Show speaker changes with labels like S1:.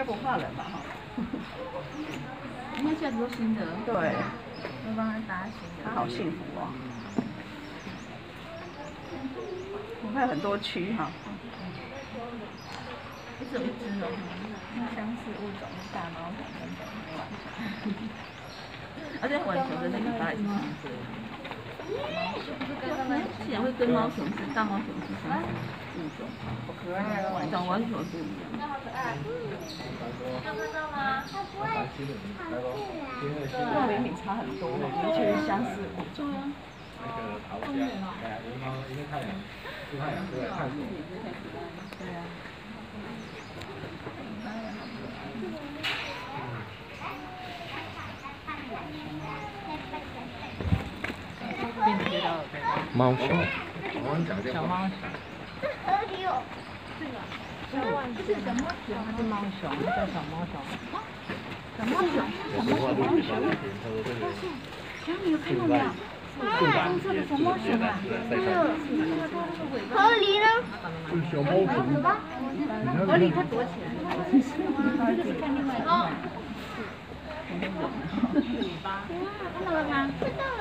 S1: 该不怕冷吧？哈。
S2: 应该现在都新的。
S1: 对。
S2: 要帮他搭新的。
S1: 他好幸福哦。我看很多区哈。
S2: 一只一只哦，相似物种大猫熊跟白浣熊。而且浣熊的那个白也是相似的。既然会跟猫熊是大猫熊是相似物种，
S1: 好可爱哦，
S2: 长完全不一样。
S3: 那好可爱。要拍照吗？它，
S1: 差很多，的确是相似物种。
S2: 对啊。
S4: 猫熊，
S2: 小猫熊。
S3: 这里有。
S2: 这个，这是什么熊？它是猫熊，叫小猫熊。小猫熊，小猫熊。小你有看到没有？啊，红色的小猫熊啊！
S3: 河狸呢？
S5: 小猫熊。
S2: 河狸它躲起来了。这个是看另外一个。尾巴。看到了吗？
S3: 看到了。